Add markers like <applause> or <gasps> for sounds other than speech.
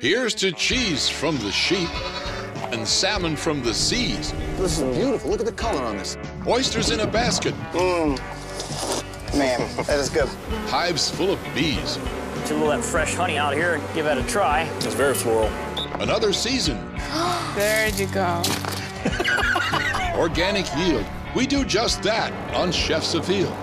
Here's to cheese from the sheep and salmon from the seas. This is beautiful. Look at the color on this. Oysters in a basket. Mmm. Man, that is good. Hives full of bees. Get a little of that fresh honey out here and give that a try. It's very floral. Another season. <gasps> there you go. <laughs> Organic yield. We do just that on Chefs A'Field.